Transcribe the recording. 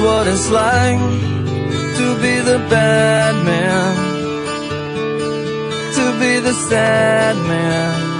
what it's like to be the bad man, to be the sad man